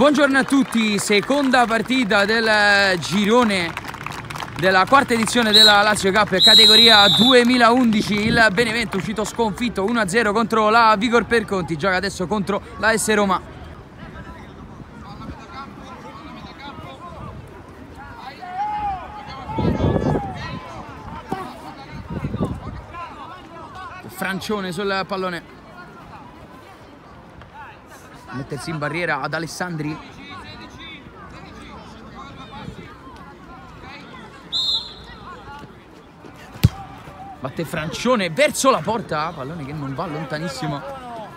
Buongiorno a tutti, seconda partita del girone della quarta edizione della Lazio Cup categoria 2011 il Benevento uscito sconfitto 1-0 contro la Vigor Perconti gioca adesso contro la S Roma. Francione sul pallone mettersi in barriera ad Alessandri. Batte Francione verso la porta pallone che non va lontanissimo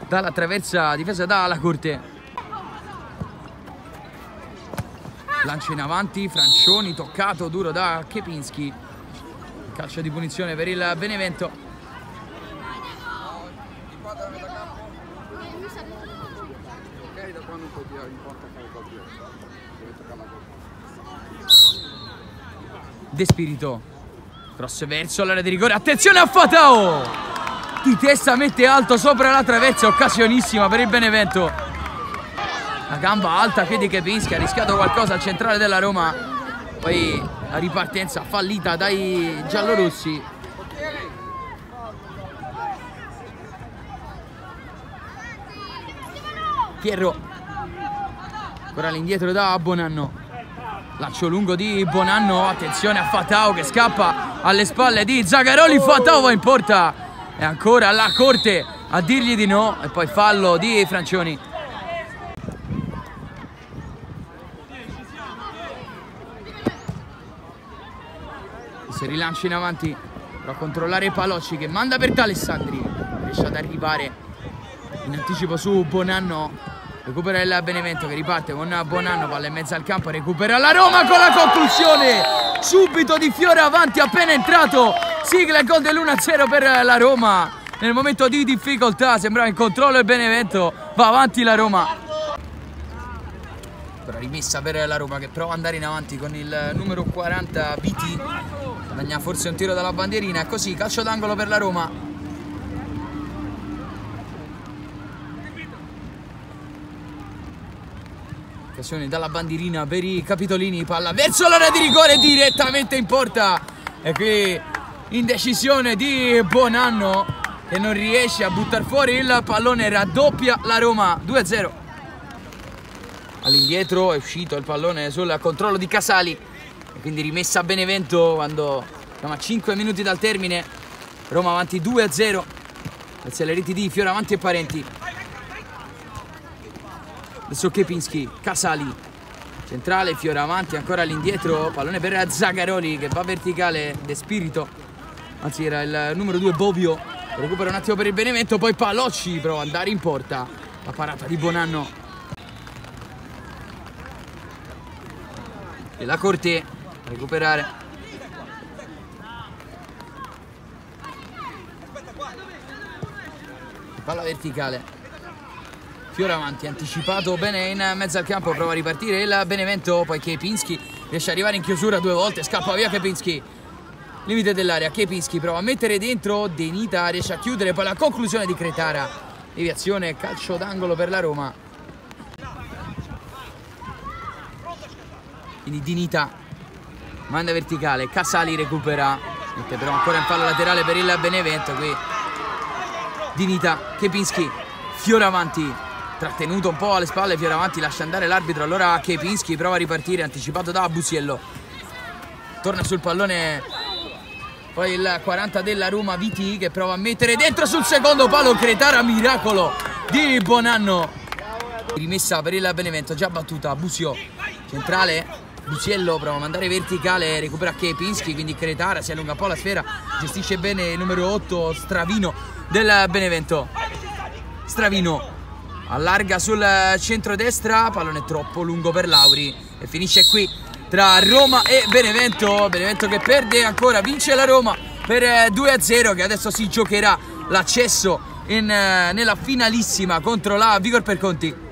dalla traversa difesa dalla corte. Lancio in avanti Francioni toccato duro da Kepinski. Calcio di punizione per il Benevento De Spirito. Cross verso l'area di rigore. Attenzione a Fatao! Di testa mette alto sopra la traversa occasionissima per il Benevento. La gamba alta Fede Kepinski ha rischiato qualcosa al centrale della Roma. Poi la ripartenza fallita dai giallorossi Pierro ancora all'indietro da Bonanno. Lancio lungo di Bonanno, attenzione a Fatao che scappa alle spalle di Zagaroli, Fatao va in porta. E ancora la corte a dirgli di no. E poi fallo di Francioni. Si rilancia in avanti. Per controllare Palocci che manda per Alessandri, riesce ad arrivare in anticipo su Bonanno recupera il Benevento che riparte con Bonanno, palla in mezzo al campo, recupera la Roma con la conclusione. Subito di Fiore avanti appena entrato, sigla il gol dell'1-0 per la Roma. Nel momento di difficoltà, sembrava in controllo il Benevento, va avanti la Roma. Però rimessa per la Roma che prova ad andare in avanti con il numero 40 BT guadagna forse un tiro dalla bandierina. E così calcio d'angolo per la Roma Occasione dalla bandierina per i capitolini, palla verso l'area di rigore direttamente in porta. E qui indecisione di Bonanno che non riesce a buttare fuori il pallone, raddoppia la Roma 2-0. All'indietro è uscito il pallone sul controllo di Casali. E quindi rimessa a Benevento quando siamo a 5 minuti dal termine. Roma avanti 2-0. Grazie alle reti di Fioravanti e Parenti. Adesso Kepinski, Casali, centrale, fiore avanti, ancora all'indietro, pallone per Zagaroli che va verticale, De Spirito, anzi era il numero 2 Bovio, recupera un attimo per il Benevento, poi Palocci prova ad andare in porta, la parata di Bonanno. E la Corte a recuperare. Palla verticale. Fiore avanti, anticipato bene in mezzo al campo, prova a ripartire il Benevento, poi Kepinski riesce ad arrivare in chiusura due volte, scappa via Kepinski. Limite dell'area, Kepinski prova a mettere dentro, Denita riesce a chiudere, poi la conclusione di Cretara. Deviazione, calcio d'angolo per la Roma. Quindi Dinita manda verticale, Casali recupera, mette però ancora in fallo laterale per il Benevento qui. Dinita, Kepinski, fiore avanti, trattenuto un po' alle spalle Fioravanti lascia andare l'arbitro allora Kepinski prova a ripartire anticipato da Busiello. Torna sul pallone poi il 40 della Roma Viti che prova a mettere dentro sul secondo palo Cretara miracolo di Bonanno rimessa per il Benevento già battuta Busio centrale Busiello prova a mandare verticale recupera Kepinski quindi Cretara si allunga un po' la sfera gestisce bene il numero 8 Stravino del Benevento. Stravino allarga sul centro-destra, pallone troppo lungo per Lauri e finisce qui tra Roma e Benevento, Benevento che perde ancora, vince la Roma per 2-0 eh, che adesso si giocherà l'accesso nella finalissima contro la Vigor Perconti.